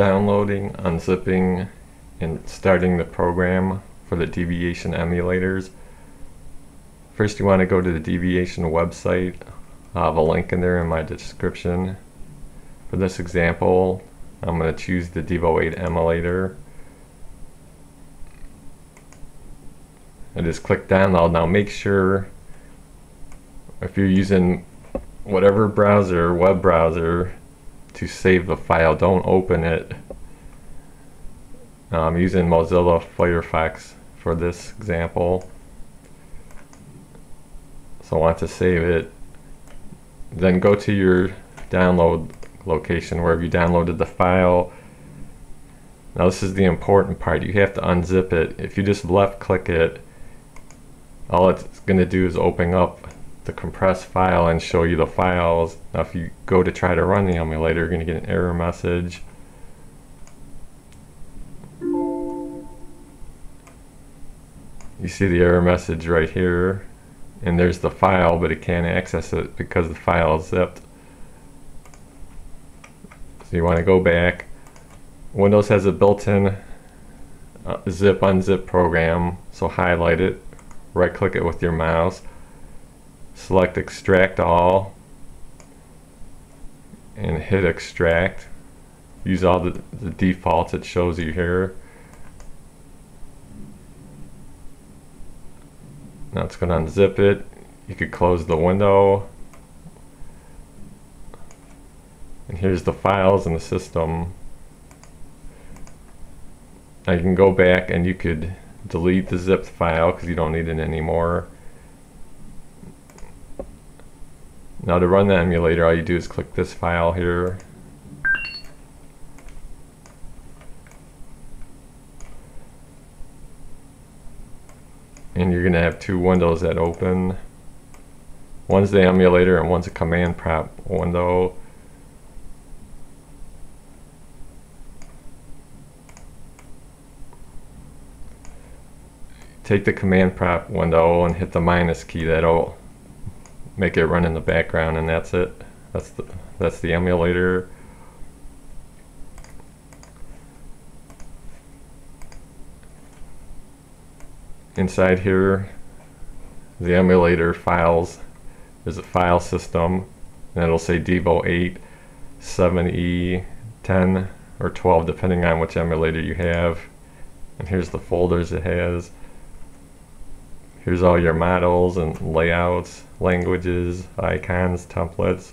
downloading, unzipping, and starting the program for the Deviation emulators. First you want to go to the Deviation website. I have a link in there in my description. For this example, I'm going to choose the Devo 8 emulator. I just click download. Now make sure if you're using whatever browser, web browser, to save the file, don't open it. I'm using Mozilla Firefox for this example. So I want to save it. Then go to your download location wherever you downloaded the file. Now this is the important part. You have to unzip it. If you just left click it, all it's going to do is open up the compressed file and show you the files. Now if you go to try to run the emulator, you're going to get an error message. You see the error message right here and there's the file but it can't access it because the file is zipped. So you want to go back. Windows has a built-in uh, zip unzip program so highlight it right click it with your mouse select extract all. And hit extract. Use all the, the defaults it shows you here. Now it's going to unzip it. You could close the window. And here's the files in the system. I can go back and you could delete the zipped file because you don't need it anymore. Now to run the emulator all you do is click this file here and you're going to have two windows that open. One's the emulator and one's a command prompt window. take the command prompt window and hit the minus key that'll make it run in the background and that's it. That's the that's the emulator. Inside here the emulator files there's a file system. And it'll say Devo 8 7e 10 or 12 depending on which emulator you have. And here's the folders it has Here's all your models and layouts, languages, icons, templates.